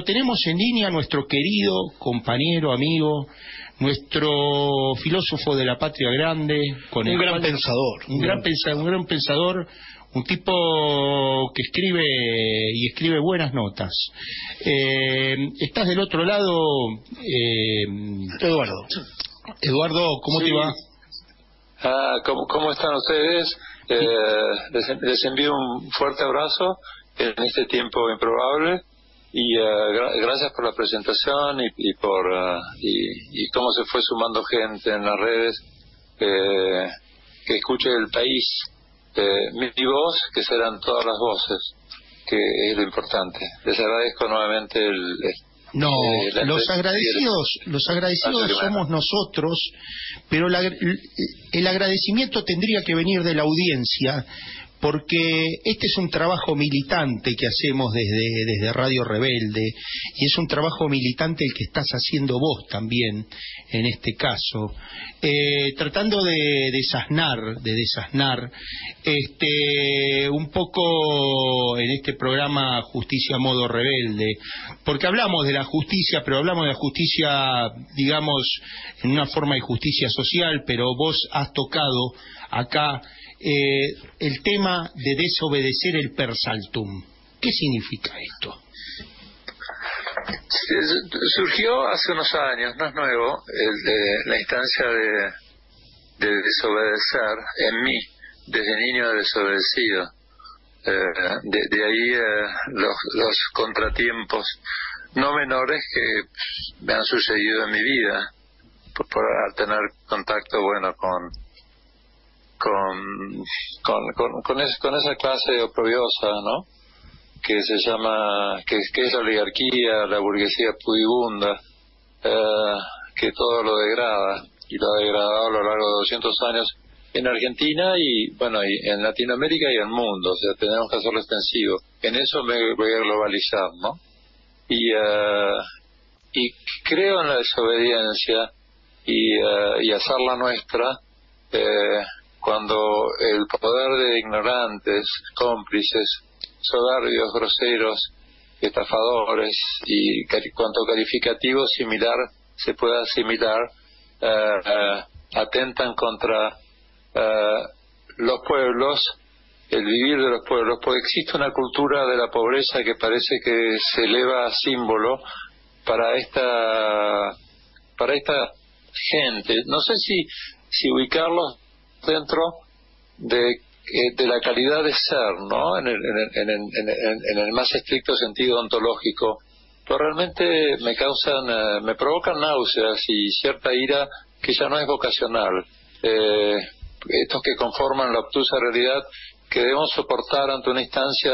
lo tenemos en línea nuestro querido compañero, amigo, nuestro filósofo de la patria grande, con un gran pensador, un gran pensador, un gran pensador, un tipo que escribe y escribe buenas notas. Eh, estás del otro lado, eh, Eduardo. Eduardo, ¿cómo te va? Ah, ¿cómo, están ustedes? Eh, les, envío un fuerte abrazo en este tiempo improbable y uh, gracias por la presentación y, por uh, y, cómo se fue sumando gente en las redes. Eh, que escuche el país eh, mi voz que serán todas las voces que es lo importante. Les agradezco nuevamente el, no, los agradecidos, los agradecidos somos nosotros, pero el agradecimiento tendría que venir de la audiencia porque este es un trabajo militante que hacemos desde, Radio Rebelde y es un trabajo militante el que estás haciendo vos también en este caso, eh, tratando de desasnar, de desasnar, este, un poco en este programa Justicia Modo Rebelde, porque hablamos de la justicia, pero hablamos de la justicia, digamos, en una forma de justicia social, pero vos has tocado acá eh, el tema de desobedecer el persaltum. ¿Qué significa esto? Surgió hace unos años, no es nuevo, la instancia de, desobedecer en mí, desde niño desobedecido. Eh, de, ahí eh, los, los contratiempos no menores que me han sucedido en mi vida por, por tener contacto bueno con con, con, con, esa clase oprobiosa, ¿no? Que se llama, que, es la oligarquía, la burguesía pudibunda, eh, que todo lo degrada y lo ha degradado a lo largo de 200 años en Argentina y, bueno, y en Latinoamérica y en el mundo, o sea, tenemos que hacerlo extensivo. En eso me voy a globalizar, ¿no? Y, uh, y creo en la desobediencia y, uh, y hacerla nuestra, eh, cuando el poder de ignorantes, cómplices, soberbios, groseros, estafadores y cuanto calificativo similar se pueda asimilar, eh, eh, atentan contra eh, los pueblos, el vivir de los pueblos, porque existe una cultura de la pobreza que parece que se eleva símbolo para esta para esta gente. No sé si si ubicarlos dentro de, eh, de la calidad de ser, ¿no? En el, en, el, más estricto sentido ontológico, pero realmente me causan, eh, me provocan náuseas y cierta ira que ya no es vocacional. Eh, estos que conforman la obtusa realidad que debemos soportar ante una instancia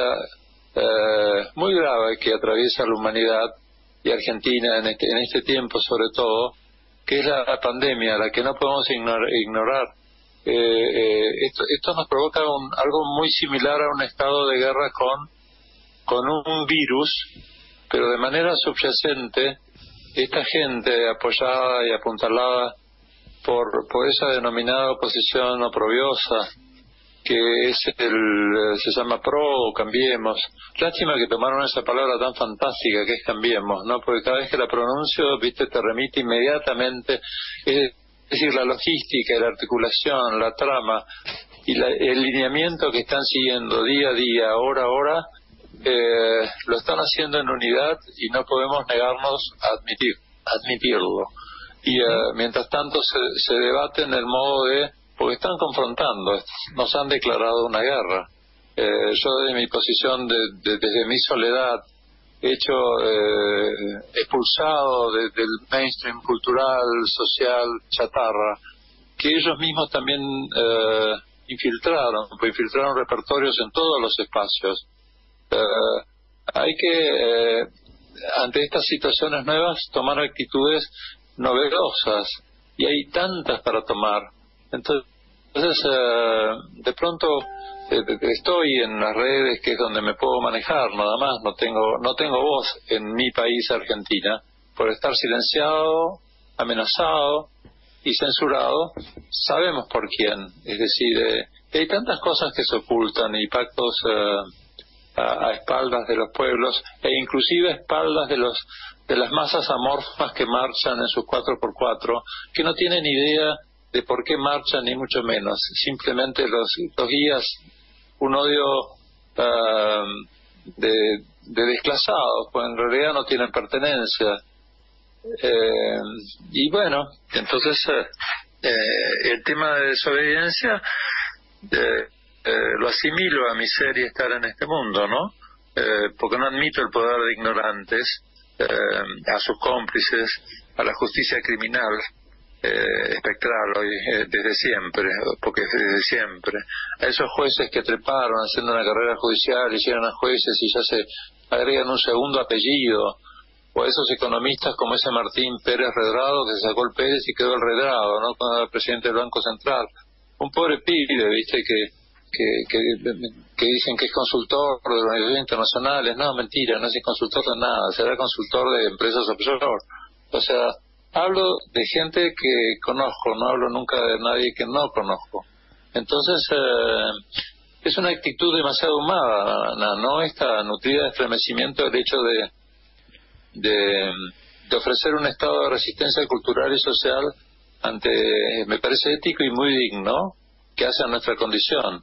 muy grave que atraviesa la humanidad y Argentina en este, en este tiempo sobre todo, que es la pandemia, la que no podemos ignorar eh, eh, esto, nos provoca algo muy similar a un estado de guerra con, con un virus, pero de manera subyacente, esta gente apoyada y apuntalada por, por esa denominada oposición oprobiosa, que es el, se llama PRO o Cambiemos. Lástima que tomaron esa palabra tan fantástica que es Cambiemos, ¿no? Porque cada vez que la pronuncio, viste, te remite inmediatamente. Es decir, la logística, la articulación, la trama y el lineamiento que están siguiendo día a día, hora a hora, eh, lo están haciendo en unidad y no podemos negarnos a admitir, admitirlo. Y eh, mientras tanto se, se debate en el modo de, porque están confrontando, nos han declarado una guerra. Eh, yo de mi posición, de, desde mi soledad, hecho eh, expulsado del mainstream cultural, social, chatarra, que ellos mismos también eh, infiltraron, pues infiltraron repertorios en todos los espacios. Eh, hay que, eh, ante estas situaciones nuevas, tomar actitudes novedosas, y hay tantas para tomar. Entonces, eh, de pronto, estoy en las redes que es donde me puedo manejar nada más no tengo no tengo voz en mi país Argentina por estar silenciado amenazado y censurado sabemos por quién. Es decir eh, hay tantas cosas que se ocultan y pactos eh, a, espaldas de los pueblos e inclusive a espaldas de los de las masas amorfas que marchan en sus 4x4, que no tienen idea de por qué marchan ni mucho menos, simplemente los, los guías un odio ah, de, de desclasados, pues en realidad no tienen pertenencia. Eh, y bueno, entonces eh, eh, el tema de desobediencia lo asimilo a mi ser y estar en este mundo, ¿no? porque no admito el poder de ignorantes, a sus cómplices, a la justicia criminal eh, espectral hoy eh, desde siempre, porque es desde siempre. A esos jueces que treparon haciendo una carrera judicial, hicieron a jueces y ya se agregan un segundo apellido, o a esos economistas como ese Martín Pérez Redrado que sacó el Pérez y quedó el Redrado, ¿no? Cuando era presidente del Banco Central. Un pobre pibe, ¿viste? Que, que, que, dicen que es consultor de organizaciones internacionales. No, mentira, no es consultor de nada, será consultor de empresas offshore. O sea, hablo de gente que conozco, no hablo nunca de nadie que no conozco. Entonces, eh, es una actitud demasiado humana, ¿no? Esta nutrida de estremecimiento del hecho de, de, ofrecer un estado de resistencia cultural y social ante, me parece ético y muy digno, que hace a nuestra condición.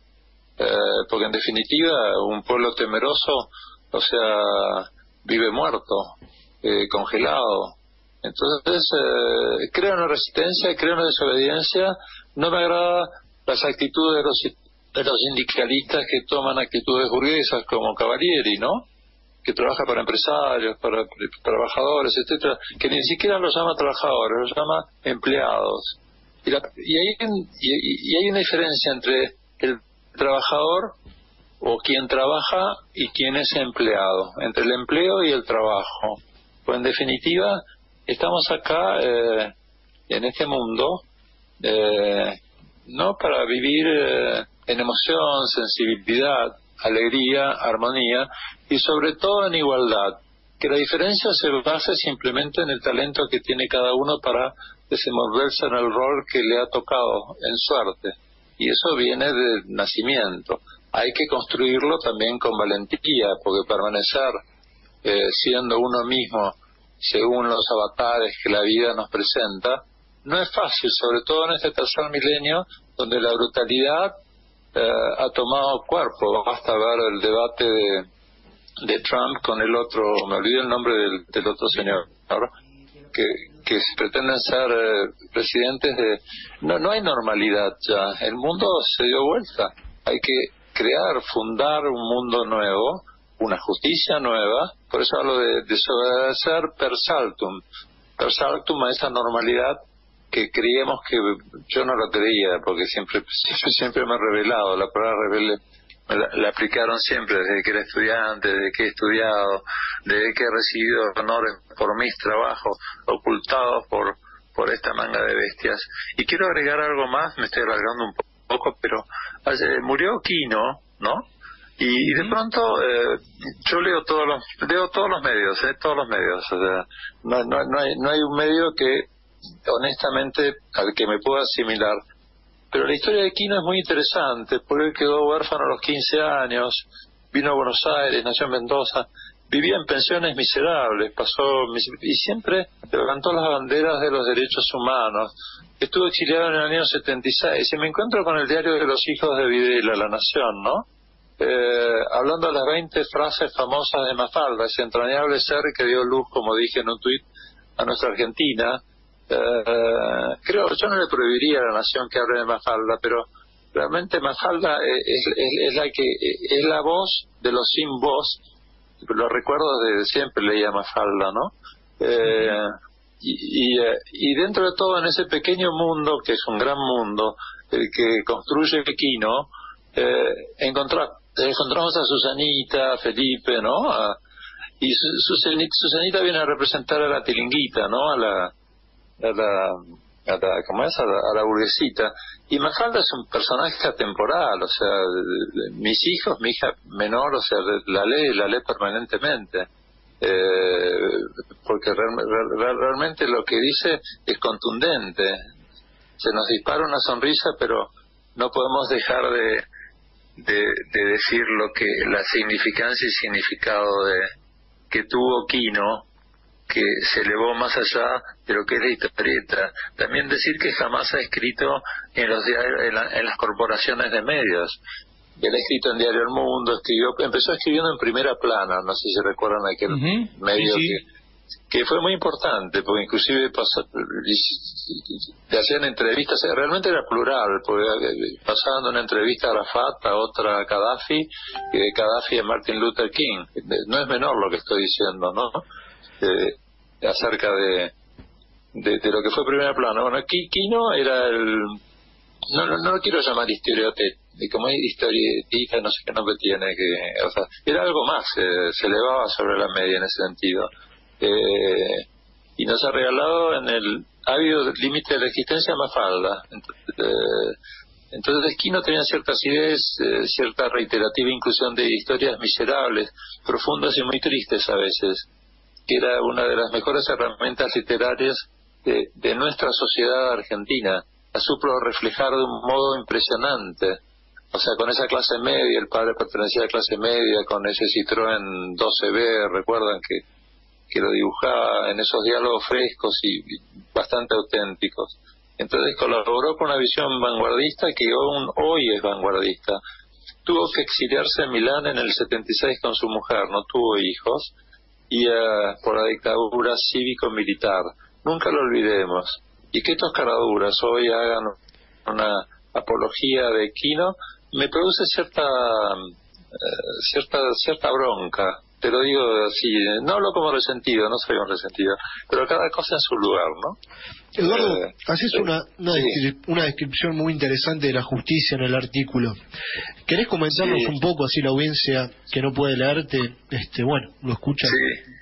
Eh, porque en definitiva, un pueblo temeroso, o sea, vive muerto, eh, congelado, entonces, eh, creo en la resistencia, creo en la desobediencia. No me agrada las actitudes de los, de los sindicalistas que toman actitudes burguesas como Cavalieri, ¿no? Que trabaja para empresarios, para, trabajadores, etcétera, que ni siquiera los llama trabajadores, los llama empleados. Y, y, hay, y hay una diferencia entre el trabajador o quien trabaja y quien es empleado, entre el empleo y el trabajo. Pues en definitiva, estamos acá eh, en este mundo eh, no para vivir eh, en emoción, sensibilidad, alegría, armonía y sobre todo en igualdad. Que la diferencia se base simplemente en el talento que tiene cada uno para desenvolverse en el rol que le ha tocado en suerte. Y eso viene del nacimiento. Hay que construirlo también con valentía, porque permanecer siendo uno mismo según los avatares que la vida nos presenta, no es fácil, sobre todo en este tercer milenio, donde la brutalidad eh, ha tomado cuerpo. Basta ver el debate de, Trump con el otro, me olvidé el nombre del, otro señor, que, que pretenden ser eh, presidentes de... No, no hay normalidad ya, el mundo se dio vuelta. Hay que crear, fundar un mundo nuevo una justicia nueva, por eso hablo de desobedecer per saltum, per saltum a esa normalidad que creíamos que yo no lo creía, porque siempre, siempre, me he revelado, la palabra rebelde la, aplicaron siempre desde que era estudiante, desde que he estudiado, desde que he recibido honores por mis trabajos ocultados por, por esta manga de bestias. Y quiero agregar algo más, me estoy alargando un poco, pero murió Quino, ¿no? Y, de pronto eh, yo leo todos los leo todos los medios, eh, todos los medios. O sea, no, no, no, hay, no hay un medio que honestamente al que me pueda asimilar. Pero la historia de Quino es muy interesante, porque él quedó huérfano a los 15 años, vino a Buenos Aires, nació en Mendoza, vivía en pensiones miserables, pasó y siempre levantó las banderas de los derechos humanos. Estuvo exiliado en el año 76 y me encuentro con el diario de los hijos de Videla, La Nación, ¿no? Eh, hablando de las 20 frases famosas de Mafalda, ese entrañable ser que dio luz, como dije en un tuit, a nuestra Argentina. Eh, creo, yo no le prohibiría a la nación que hable de Mafalda, pero realmente Mafalda es, la que es la voz de los sin voz. Lo recuerdo desde siempre leía Mafalda, ¿no? Eh, y, y, eh, y, dentro de todo, en ese pequeño mundo, que es un gran mundo, el que construye Quino, eh, encontrar encontramos a Susanita, a Felipe, ¿no? y Susanita viene a representar a la tilinguita, ¿no? A la, a la, a la ¿cómo es? A la, burguesita. Y Mafalda es un personaje atemporal, o sea, mis hijos, mi hija menor, o sea, la lee, la lee permanentemente. Eh, porque realmente lo que dice es contundente. Se nos dispara una sonrisa, pero no podemos dejar de, de, decir lo que la significancia y significado de que tuvo Quino que se elevó más allá de lo que es la historieta. También decir que jamás ha escrito en los en, las corporaciones de medios. Él ha escrito en Diario El Mundo, escribió, empezó escribiendo en primera plana, no sé si recuerdan aquel medio que que fue muy importante, porque inclusive pasó, le hacían entrevistas, realmente era plural, porque eh, pasaban una entrevista a Arafat, a otra a Gaddafi, y de Gaddafi a Martin Luther King. No es menor lo que estoy diciendo, ¿no? Eh, acerca de, de, lo que fue primera plana. Bueno, Kino era el... No, no, no lo quiero llamar historiote, como hay historietista, no sé qué nombre tiene, que, o sea, era algo más, eh, se elevaba sobre la media en ese sentido. Eh, y nos ha regalado en el habido límite de la existencia Mafalda. Eh, entonces Kino tenía ciertas ideas, eh, cierta reiterativa inclusión de historias miserables, profundas y muy tristes a veces, que era una de las mejores herramientas literarias de, de nuestra sociedad argentina. La supo reflejar de un modo impresionante. O sea, con esa clase media, el padre pertenecía a la clase media, con ese Citroën 12B, recuerdan que que lo dibujaba en esos diálogos frescos y bastante auténticos. Entonces colaboró con una visión vanguardista que aún hoy es vanguardista. Tuvo que exiliarse en Milán en el 76 con su mujer, no tuvo hijos, y uh, por la dictadura cívico-militar. Nunca lo olvidemos. Y que estos caraduras hoy hagan una apología de Quino me produce cierta, uh, cierta, cierta bronca, te lo digo así, no hablo como resentido, no soy un resentido, pero cada cosa en su lugar, ¿no? Eduardo, eh, haces una, una, descripción muy interesante de la justicia en el artículo. ¿Querés comentarnos un poco, así la audiencia que no puede leerte, este, bueno, lo escucha? Sí.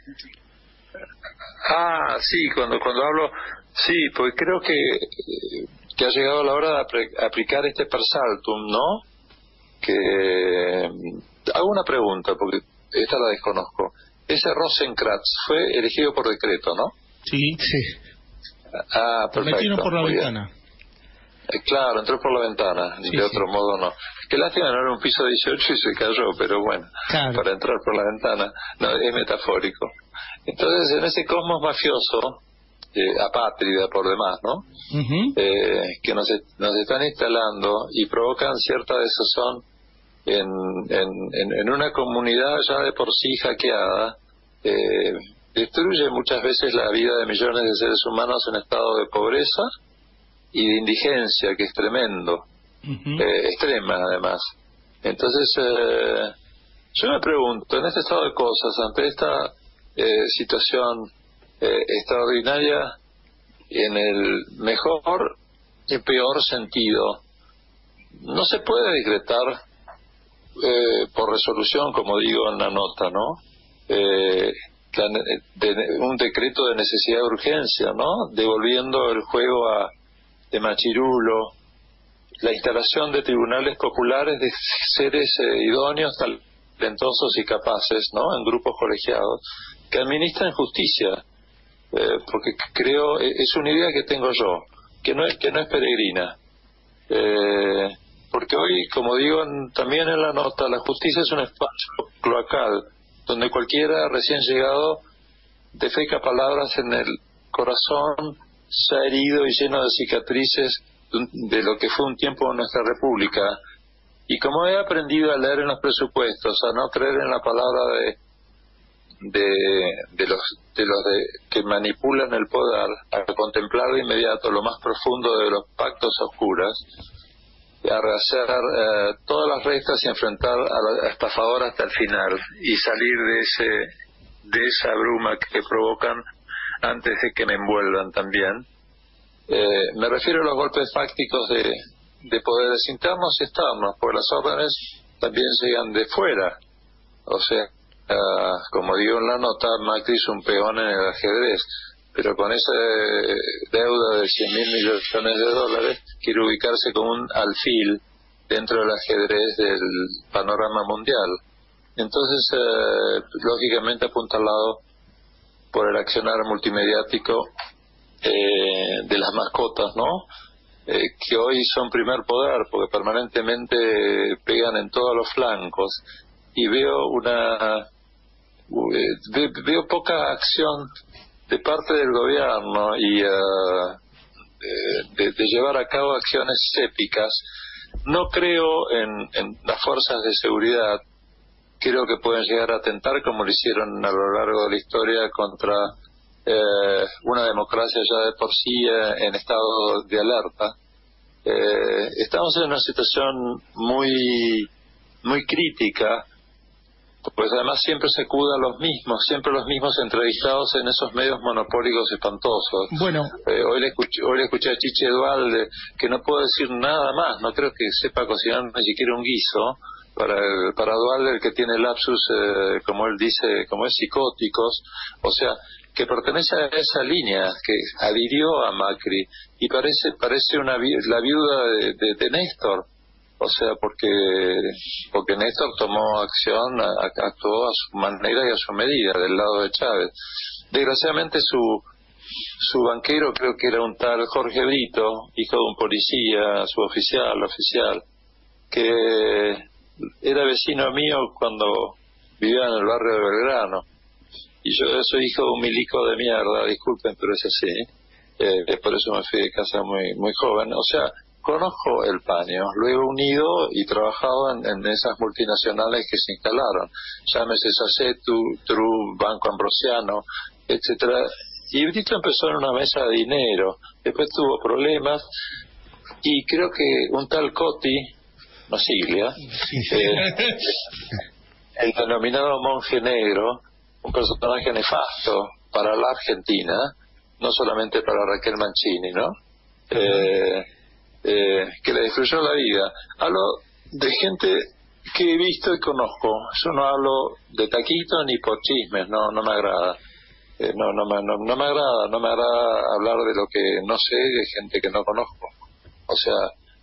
Ah, sí, cuando, cuando hablo, sí, pues creo que, que ha llegado la hora de aplicar este persaltum, ¿no? Que hago una pregunta, porque esta la desconozco. Ese Rosenkratz fue elegido por decreto, ¿no? Sí, sí. Ah, perfecto. por la ventana. Eh, claro, entró por la ventana, de otro modo no. Qué lástima, no era un piso 18 y se cayó, pero bueno, para entrar por la ventana, no, es metafórico. Entonces, en ese cosmos mafioso, eh, apátrida por demás, ¿no? eh, que nos, nos están instalando y provocan cierta desazón en, en, en una comunidad ya de por sí hackeada, eh, destruye muchas veces la vida de millones de seres humanos en estado de pobreza y de indigencia, que es tremendo, eh, extrema además. Entonces, eh, yo me pregunto, en este estado de cosas, ante esta eh, situación eh, extraordinaria, en el mejor y peor sentido, no se puede decretar eh, por resolución, como digo en la nota, ¿no? Eh, un decreto de necesidad de urgencia, ¿no? Devolviendo el juego a, de Machirulo, la instalación de tribunales populares de seres eh, idóneos, talentosos y capaces, ¿no? En grupos colegiados, que administran justicia, porque creo, e, es una idea que tengo yo, que no es, que no es peregrina. Eh, porque hoy, como digo también en la nota, la justicia es un espacio cloacal, donde cualquiera recién llegado defeca palabras en el corazón, se ha herido y lleno de cicatrices de lo que fue un tiempo en nuestra república. Y como he aprendido a leer en los presupuestos, a no creer en la palabra de de, de los de los de, que manipulan el poder, a contemplar de inmediato lo más profundo de los pactos oscuras, a rehacer eh, todas las restas y enfrentar a la estafadora hasta el final y salir de ese de esa bruma que provocan antes de que me envuelvan también. Eh, me refiero a los golpes fácticos de, de poderes internos y externos, porque las órdenes también llegan de fuera. O sea, uh, como digo en la nota, Macri es un peón en el ajedrez pero con esa deuda de 100 mil millones de dólares quiere ubicarse como un alfil dentro del ajedrez del panorama mundial. Entonces, eh, lógicamente apuntalado por el accionar multimediático eh, de las mascotas, ¿no? eh, que hoy son primer poder porque permanentemente pegan en todos los flancos y veo una eh, veo poca acción de parte del gobierno y de, llevar a cabo acciones épicas no creo en, en las fuerzas de seguridad creo que pueden llegar a atentar como lo hicieron a lo largo de la historia contra eh, una democracia ya de por sí eh, en estado de alerta. Eh, estamos en una situación muy muy crítica, pues además siempre se acuda a los mismos, siempre los mismos entrevistados en esos medios monopólicos espantosos. Bueno, hoy, le escuché, hoy le escuché a Chiche Dualde que no puedo decir nada más, no creo que sepa cocinar ni siquiera un guiso, para el, para Dualde, el que tiene lapsus, como él dice, como es psicóticos, o sea, que pertenece a esa línea, que adhirió a Macri y parece parece una la viuda de, de, Néstor, o sea, porque porque Néstor tomó acción, actuó a su manera y a su medida del lado de Chávez. Desgraciadamente su su banquero creo que era un tal Jorge Brito, hijo de un policía, su oficial, oficial, que era vecino mío cuando vivía en el barrio de Belgrano y yo soy hijo de un milico de mierda, disculpen, pero es así. Eh, por eso me fui de casa muy muy joven. O sea, conozco el paño, lo he unido y trabajado en, esas multinacionales que se instalaron. Llámese Sacetu, Tru, Banco Ambrosiano, etcétera. Y Brito empezó en una mesa de dinero, después tuvo problemas y creo que un tal Coti, no siglia, eh, el denominado monje negro, un personaje nefasto para la Argentina, no solamente para Raquel Mancini, ¿no? Eh, eh, que le destruyó la vida. Hablo de gente que he visto y conozco. Yo no hablo de taquito ni por chismes, no, no me agrada. Eh, no, no, no, no me agrada, no me agrada hablar de lo que no sé de gente que no conozco. O sea,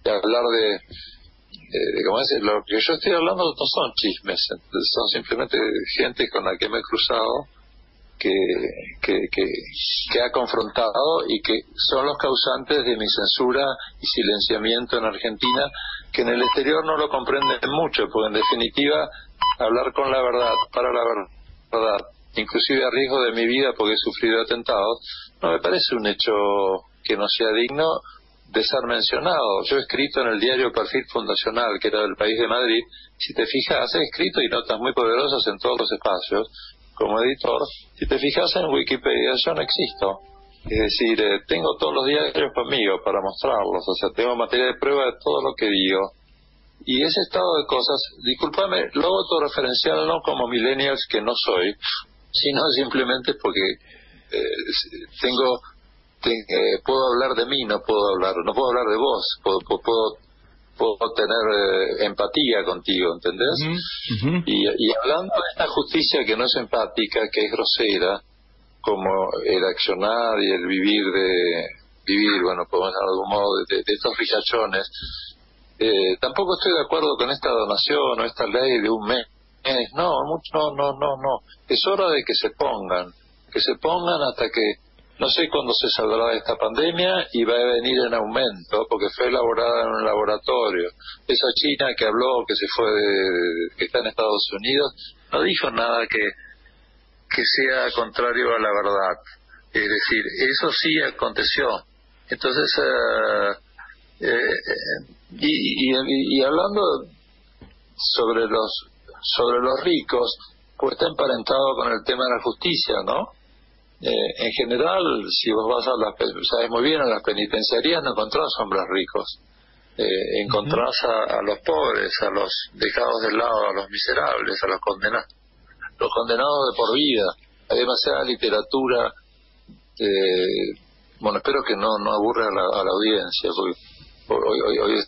de hablar de, eh, como es, lo que yo estoy hablando no son chismes, son simplemente gente con la que me he cruzado, que, que, ha confrontado y que son los causantes de mi censura y silenciamiento en Argentina, que en el exterior no lo comprenden mucho, porque en definitiva hablar con la verdad, para la verdad, inclusive a riesgo de mi vida porque he sufrido atentados, no me parece un hecho que no sea digno de ser mencionado. Yo he escrito en el diario Perfil Fundacional, que era del país de Madrid, si te fijas, he escrito y notas muy poderosas en todos los espacios, como editor, si te fijas en Wikipedia, yo no existo. Es decir, eh, tengo todos los diarios conmigo para mostrarlos, o sea, tengo materia de prueba de todo lo que digo. Y ese estado de cosas, discúlpame, lo autorreferencial no como millennials que no soy, sino simplemente porque eh, tengo eh, puedo hablar de mí, no puedo hablar, no puedo hablar de vos, puedo, puedo, puedo tener eh, empatía contigo, ¿entendés? Y, y hablando de esta justicia que no es empática, que es grosera, como el accionar y el vivir de vivir, bueno, podemos de algún modo, de, estos ricachones, eh, tampoco estoy de acuerdo con esta donación o esta ley de un mes. No, no, no, no, no. Es hora de que se pongan, que se pongan hasta que no sé cuándo se saldrá de esta pandemia y va a venir en aumento porque fue elaborada en un laboratorio. Esa China que habló, que se fue, de, que está en Estados Unidos, no dijo nada que, que sea contrario a la verdad. Es decir, eso sí aconteció. Entonces, eh, eh, y, y, y hablando sobre los sobre los ricos, pues está emparentado con el tema de la justicia, ¿no? Eh, en general, si vos vas a las, sabes muy bien, a las penitenciarías no encontrás hombres ricos. Eh, encontrás a, los pobres, a los dejados de lado, a los miserables, a los condenados, los condenados de por vida. Hay demasiada literatura. Eh, bueno, espero que no, no aburre a la, audiencia, porque hoy, hoy,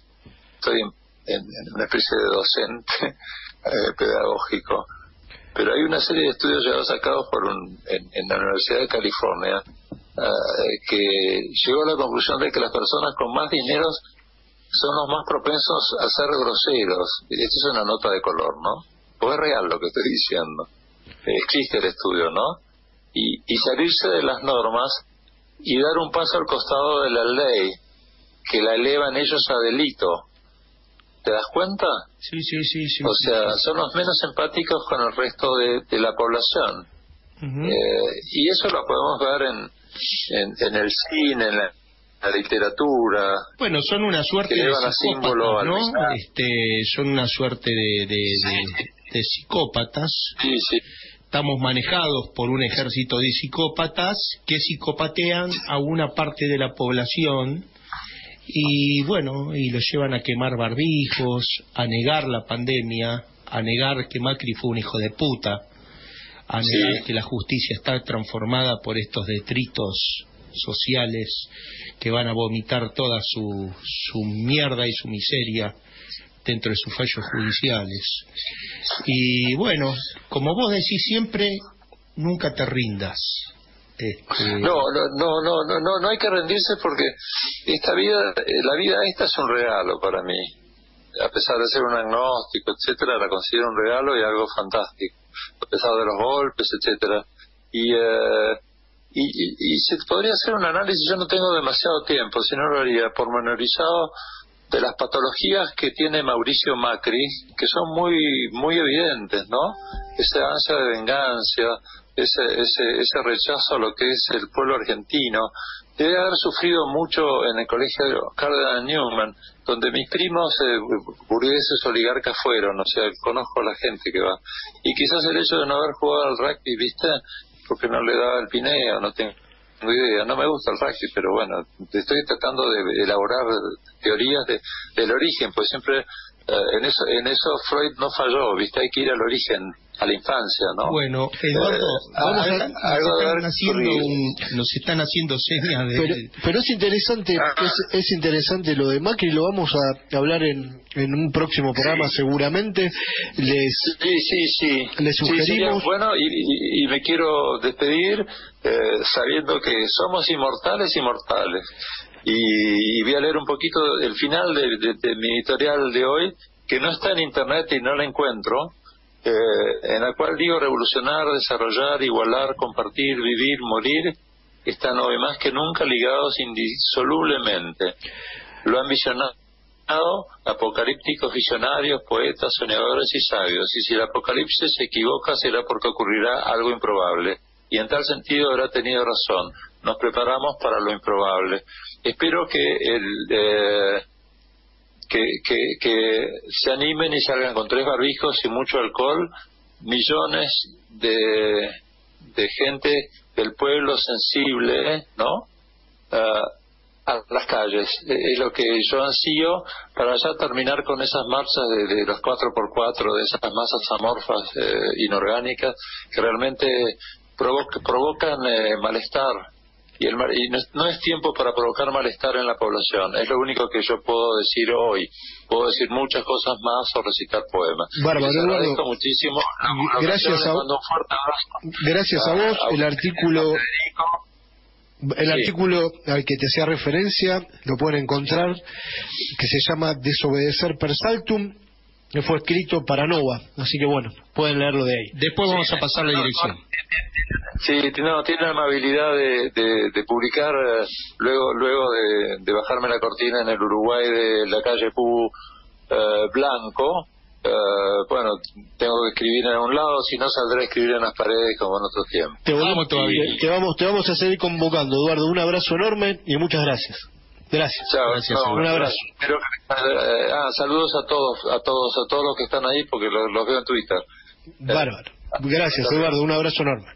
estoy en, una especie de docente pedagógico pero hay una serie de estudios ya sacados por en, la Universidad de California eh, que llegó a la conclusión de que las personas con más dinero son los más propensos a ser groseros. Esto es una nota de color, ¿no? Pues es real lo que estoy diciendo. Existe el estudio, ¿no? Y, y salirse de las normas y dar un paso al costado de la ley, que la elevan ellos a delito. ¿Te das cuenta? Sí, sí, sí. sí o sea, son los menos empáticos con el resto de, la población. Eh, y eso lo podemos ver en, en, el cine, en la, literatura. Bueno, son una suerte de psicópatas, ¿no? Este, son una suerte de, de, psicópatas. Sí, sí. Estamos manejados por un ejército de psicópatas que psicopatean a una parte de la población y bueno, y los llevan a quemar barbijos, a negar la pandemia, a negar que Macri fue un hijo de puta, a negar que la justicia está transformada por estos detritos sociales que van a vomitar toda su, su mierda y su miseria dentro de sus fallos judiciales. Y bueno, como vos decís siempre, nunca te rindas. Este, no, no, no, no, no, no hay que rendirse porque esta vida, eh, la vida esta es un regalo para mí. A pesar de ser un agnóstico, etcétera, la considero un regalo y algo fantástico. A pesar de los golpes, etcétera. Y, eh, y, y, y, se podría hacer un análisis, yo no tengo demasiado tiempo, si no lo haría pormenorizado de las patologías que tiene Mauricio Macri, que son muy, muy evidentes, ¿no? Esa ansia de venganza, ese, ese, ese rechazo a lo que es el pueblo argentino, debe haber sufrido mucho en el colegio Cardinal Newman, donde mis primos eh, burgueses oligarcas fueron, o sea, conozco a la gente que va. Y quizás el hecho de no haber jugado al rugby, ¿viste? Porque no le daba el pineo, no tengo idea, no me gusta el rugby, pero bueno, estoy tratando de elaborar teorías de, del origen, pues siempre eh, en eso en eso Freud no falló, ¿viste? Hay que ir al origen a la infancia, ¿no? Bueno, Eduardo, nos, están haciendo señas de... Pero, es interesante, ah. es, interesante lo de Macri, lo vamos a hablar en, en un próximo programa seguramente. Les, sí, sí, sí. Les sugerimos... bueno, y, me quiero despedir eh, sabiendo que somos inmortales, inmortales. Y, voy a leer un poquito el final de, de mi editorial de hoy, que no está en internet y no la encuentro, eh, en la cual digo revolucionar, desarrollar, igualar, compartir, vivir, morir, están hoy más que nunca ligados indisolublemente. Lo han visionado apocalípticos visionarios, poetas, soñadores y sabios, y si el apocalipsis se equivoca será porque ocurrirá algo improbable, y en tal sentido habrá tenido razón. Nos preparamos para lo improbable. Espero que el, eh, que, que, se animen y salgan con tres barbijos y mucho alcohol, millones de, de gente del pueblo sensible, ¿no? Ah, a las calles. Es lo que yo ansío para ya terminar con esas marchas de, los 4x4, de esas masas amorfas eh, inorgánicas que realmente provocan eh, malestar y, el, no, es tiempo para provocar malestar en la población. Es lo único que yo puedo decir hoy. Puedo decir muchas cosas más o recitar poemas. Bárbaro, agradezco muchísimo. Gracias a, gracias a vos. el artículo el artículo al que te hacía referencia lo pueden encontrar que se llama Desobedecer per saltum. Que fue escrito para Nova. Así que bueno pueden leerlo de ahí. Después vamos a pasar la dirección Sí, no, tiene la amabilidad de, de, publicar eh, luego luego de, bajarme la cortina en el Uruguay de la calle Pú eh, Blanco. Eh, bueno, tengo que escribir en un lado, si no saldré a escribir en las paredes como en otro tiempo. Te, vamos, te, vamos, te vamos a seguir convocando, Eduardo. Un abrazo enorme y muchas gracias. Gracias. Chao, un abrazo. ah, saludos a todos, a todos, a todos los que están ahí porque los, los veo en Twitter. Bárbaro. Gracias, Eduardo. Un abrazo enorme.